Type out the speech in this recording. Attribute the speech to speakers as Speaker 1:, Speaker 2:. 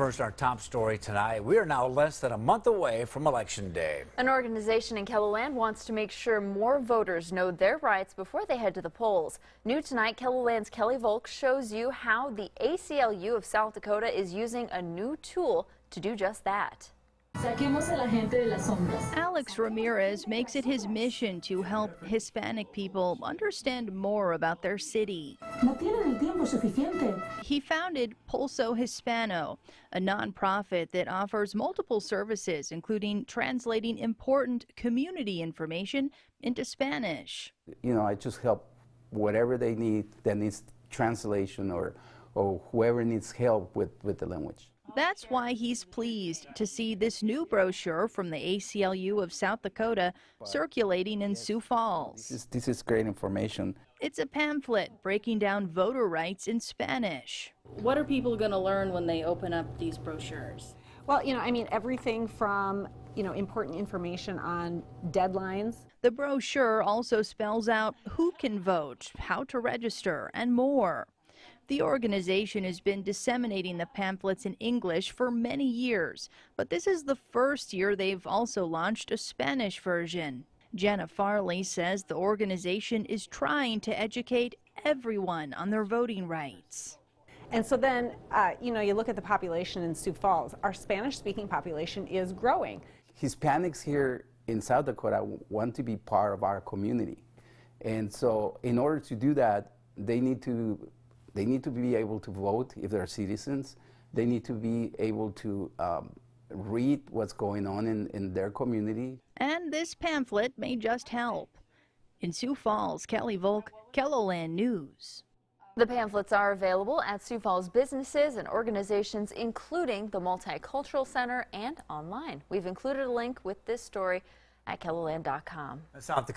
Speaker 1: First, our top story tonight. We are now less than a month away from Election Day.
Speaker 2: An organization in KELOLAND wants to make sure more voters know their rights before they head to the polls. New tonight, KELOLAND's Kelly Volk shows you how the ACLU of South Dakota is using a new tool to do just that.
Speaker 3: Alex Ramirez makes it his mission to help Hispanic people understand more about their city. He founded Pulso Hispano, a nonprofit that offers multiple services, including translating important community information into Spanish.
Speaker 4: You know, I just help whatever they need that needs translation or, or whoever needs help with, with the language.
Speaker 3: That's why he's pleased to see this new brochure from the ACLU of South Dakota circulating in Sioux Falls.
Speaker 4: This is, this is great information.
Speaker 3: It's a pamphlet breaking down voter rights in Spanish.
Speaker 5: What are people going to learn when they open up these brochures?
Speaker 6: Well, you know, I mean, everything from, you know, important information on deadlines.
Speaker 3: The brochure also spells out who can vote, how to register, and more. The organization has been disseminating the pamphlets in English for many years, but this is the first year they've also launched a Spanish version. Janna Farley says the organization is trying to educate everyone on their voting rights.
Speaker 6: And so then, uh, you know, you look at the population in Sioux Falls, our Spanish speaking population is growing.
Speaker 4: Hispanics here in South Dakota want to be part of our community. And so, in order to do that, they need to they need to be able to vote if they're citizens. They need to be able to um, read what's going on in, in their community.
Speaker 3: And this pamphlet may just help. In Sioux Falls, Kelly Volk, KELOLAND News.
Speaker 2: The pamphlets are available at Sioux Falls businesses and organizations, including the Multicultural Center and online. We've included a link with this story at KELOLAND.com.
Speaker 1: South Dakota.